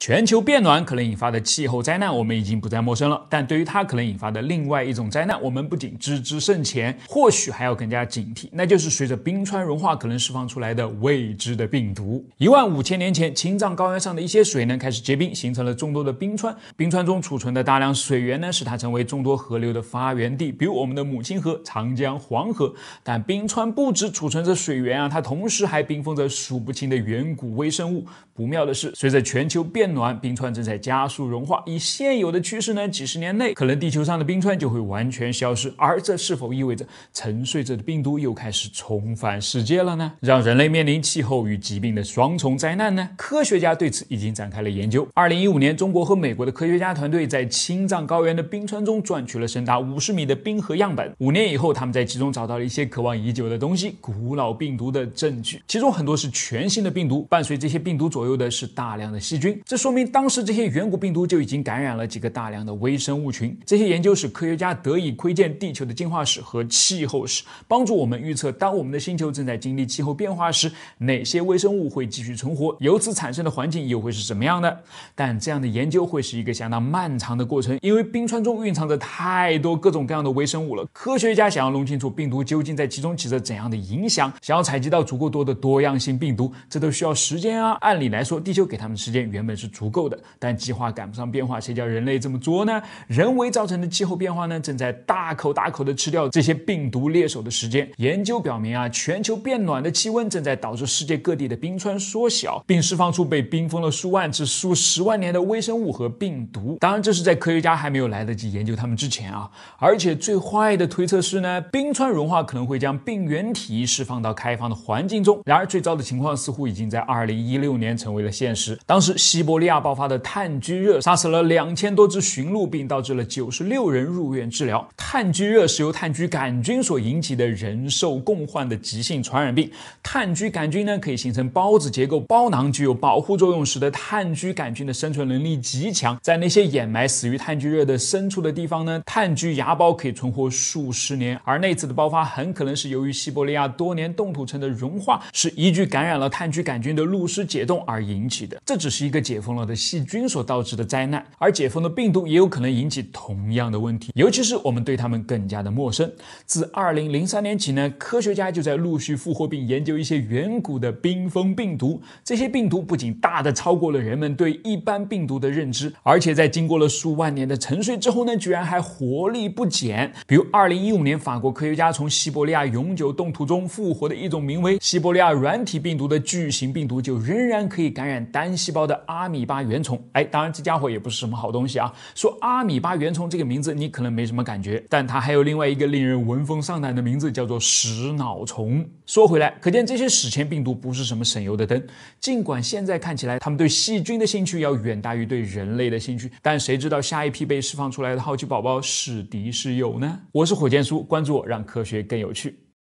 全球变暖可能引发的气候灾难，我们已经不再陌生了。但对于它可能引发的另外一种灾难，我们不仅知之甚浅，或许还要更加警惕，那就是随着冰川融化可能释放出来的未知的病毒。一万五千年前，青藏高原上的一些水呢开始结冰，形成了众多的冰川。冰川中储存的大量水源呢，使它成为众多河流的发源地，比如我们的母亲河长江、黄河。但冰川不止储存着水源啊，它同时还冰封着数不清的远古微生物。不妙的是，随着全球变暖，冰川正在加速融化。以现有的趋势呢，几十年内可能地球上的冰川就会完全消失。而这是否意味着沉睡着的病毒又开始重返世界了呢？让人类面临气候与疾病的双重灾难呢？科学家对此已经展开了研究。二零一五年，中国和美国的科学家团队在青藏高原的冰川中钻取了深达五十米的冰河样本。五年以后，他们在其中找到了一些渴望已久的东西——古老病毒的证据。其中很多是全新的病毒，伴随这些病毒左右的是大量的细菌。这说明当时这些远古病毒就已经感染了几个大量的微生物群。这些研究使科学家得以窥见地球的进化史和气候史，帮助我们预测当我们的星球正在经历气候变化时，哪些微生物会继续存活，由此产生的环境又会是什么样的。但这样的研究会是一个相当漫长的过程，因为冰川中蕴藏着太多各种各样的微生物了。科学家想要弄清楚病毒究竟在其中起着怎样的影响，想要采集到足够多的多样性病毒，这都需要时间啊。按理来说，地球给他们时间原本是足够的，但计划赶不上变化，谁叫人类这么作呢？人为造成的气候变化呢，正在大口大口的吃掉这些病毒猎手的时间。研究表明啊，全球变暖的气温正在导致世界各地的冰川缩小，并释放出被冰封了数万至数十万年的微生物和病毒。当然，这是在科学家还没有来得及研究它们之前啊。而且最坏的推测是呢，冰川融化可能会将病原体释放到开放的环境中。然而，最糟的情况似乎已经在二零一六年成为了现实。当时西伯利亚爆发的炭疽热，杀死了两千多只驯鹿，并导致了九十六人入院治疗。炭疽热是由炭疽杆菌所引起的人兽共患的急性传染病。炭疽杆菌呢，可以形成孢子结构，包囊具有保护作用，使得炭疽杆菌的生存能力极强。在那些掩埋死于炭疽热的牲畜的地方呢，炭疽芽孢可以存活数十年。而那次的爆发很可能是由于西伯利亚多年冻土层的融化，使一具感染了炭疽杆菌的鹿尸解冻而引起的。这只是一个解封了的细菌所导致的灾难，而解封的病毒也有可能引起同样的问题，尤其是我们对他们更加的陌生。自二零零三年起呢，科学家就在陆续复活并研究一些远古的冰封病毒。这些病毒不仅大的超过了人们对一般病毒的认知，而且在经过了数万年的沉睡之后呢，居然还活力不减。比如二零一五年，法国科学家从西伯利亚永久冻土中复活的一种名为西伯利亚软体病毒的巨型病毒，就仍然可以感染单细胞的阿米米巴原虫。哎，当然这家伙也不是什么好东西啊。说阿米巴原虫这个名字，你可能没什么感觉，但它还有另外一个令人闻风丧胆的名字，叫做食脑虫。说回来，可见这些史前病毒不是什么省油的灯。尽管现在看起来，他们对细菌的兴趣要远大于对人类的兴趣，但谁知道下一批被释放出来的好奇宝宝是敌是友呢？我是火箭叔，关注我，让科学更有趣。